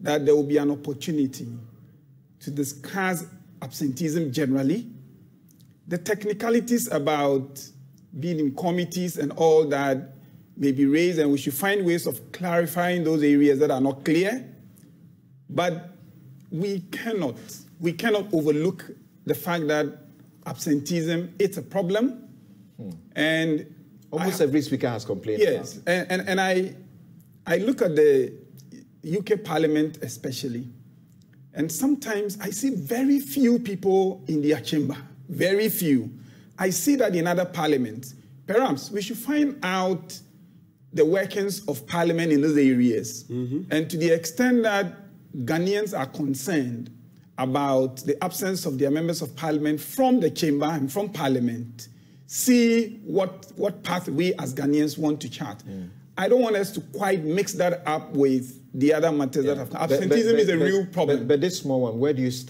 that there will be an opportunity to discuss absenteeism generally, the technicalities about being in committees and all that may be raised, and we should find ways of clarifying those areas that are not clear. But we cannot, we cannot overlook the fact that absenteeism it's a problem, hmm. and almost every speaker has complained. Yes, and, and, and I, I look at the UK Parliament especially, and sometimes I see very few people in their chamber, very few. I see that in other parliaments. Perhaps we should find out the workings of parliament in those areas. Mm-hmm. And to the extent that Ghanaians are concerned about the absence of their members of parliament from the chamber and from parliament, see what, what path we as Ghanaians want to chart. Mm. I don't want us to quite mix that up with the other matters yeah. that have. Absenteeism but, but, is a but, real problem. But, this small one, where do you start?